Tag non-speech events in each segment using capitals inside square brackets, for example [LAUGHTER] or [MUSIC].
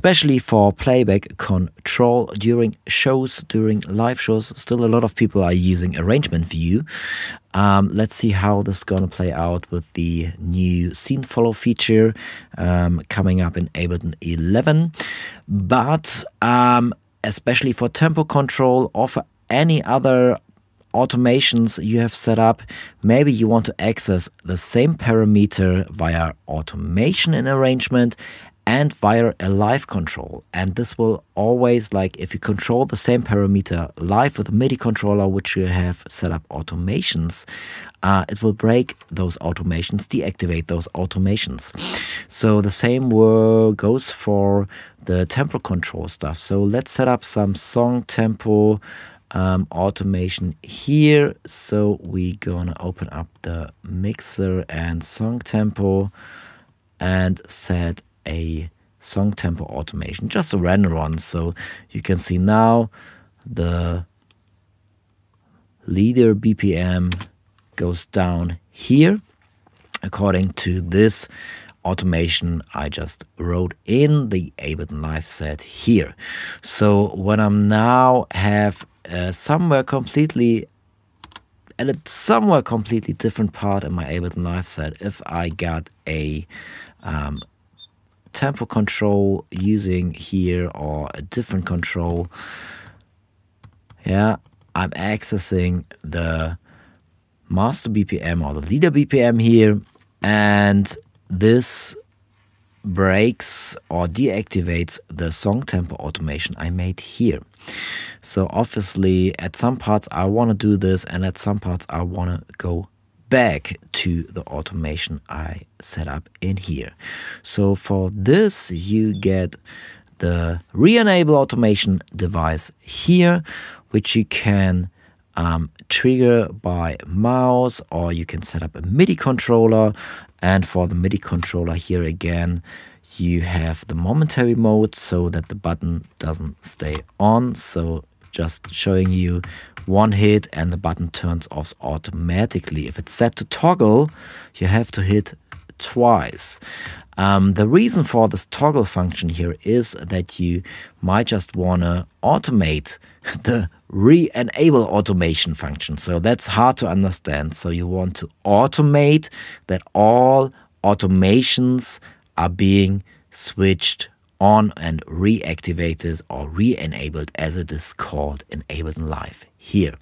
especially for playback control during shows, during live shows. Still, a lot of people are using arrangement view. Um, let's see how this is going to play out with the new scene follow feature um, coming up in Ableton 11. But um, especially for tempo control or for any other automations you have set up. Maybe you want to access the same parameter via automation in arrangement and via a live control. And this will always, like if you control the same parameter live with a MIDI controller, which you have set up automations, uh, it will break those automations, deactivate those automations. So the same goes for the tempo control stuff. So let's set up some song tempo um, automation here. So we're gonna open up the mixer and song tempo and set a song tempo automation, just a random one. So you can see now the leader BPM goes down here according to this automation I just wrote in the Ableton Live set here. So when I'm now have uh, somewhere completely at a somewhere completely different part in my Ableton Live set, if I got a um, tempo control using here or a different control, yeah, I'm accessing the master BPM or the leader BPM here and this breaks or deactivates the song tempo automation I made here. So obviously at some parts I want to do this and at some parts I want to go back to the automation I set up in here. So for this you get the re-enable automation device here which you can um, trigger by mouse or you can set up a MIDI controller and for the MIDI controller here again you have the momentary mode so that the button doesn't stay on so just showing you one hit and the button turns off automatically if it's set to toggle you have to hit twice um, the reason for this toggle function here is that you might just want to automate [LAUGHS] the re-enable automation function. So that's hard to understand. So you want to automate that all automations are being switched on and reactivated or re-enabled as it is called enabled in Live here.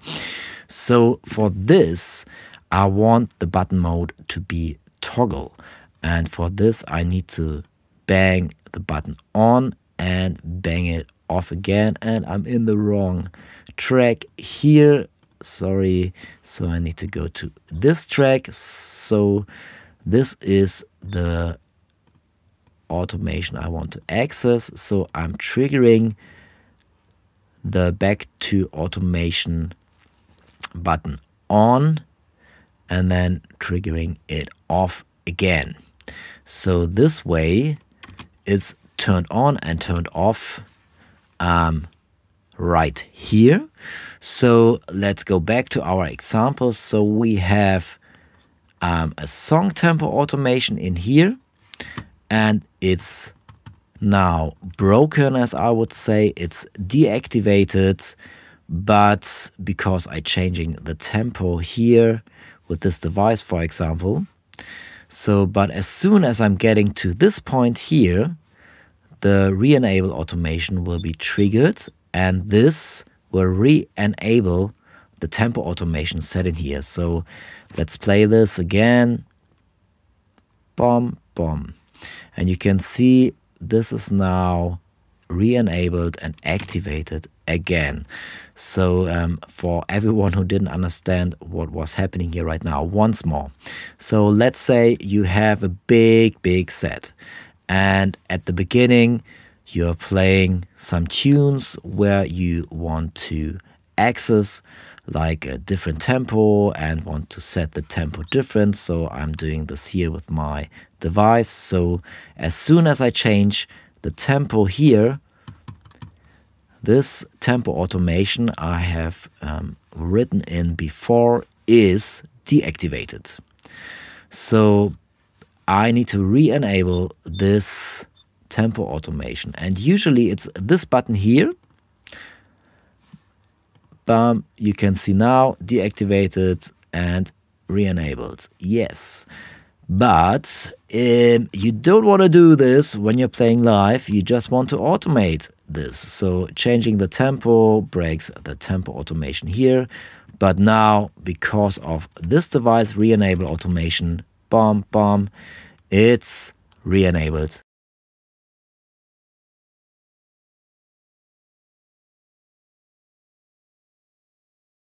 So for this, I want the button mode to be toggle. And for this, I need to bang the button on and bang it off again. And I'm in the wrong track here. Sorry. So I need to go to this track. So this is the automation I want to access. So I'm triggering the back to automation button on and then triggering it off again. So this way it's turned on and turned off um, right here. So let's go back to our example. So we have um, a song tempo automation in here and it's now broken as I would say it's deactivated but because I changing the tempo here with this device for example so but as soon as I'm getting to this point here the re-enable automation will be triggered and this will re-enable the tempo automation set in here. So let's play this again. Boom, boom. And you can see this is now re-enabled and activated again. So um, for everyone who didn't understand what was happening here right now, once more. So let's say you have a big, big set and at the beginning you're playing some tunes where you want to access like a different tempo and want to set the tempo different so I'm doing this here with my device so as soon as I change the tempo here this tempo automation I have um, written in before is deactivated so I need to re-enable this tempo automation. And usually it's this button here. Bam, you can see now deactivated and re-enabled. Yes. But um, you don't want to do this when you're playing live. You just want to automate this. So changing the tempo breaks the tempo automation here. But now, because of this device re-enable automation, bam, bam, it's re-enabled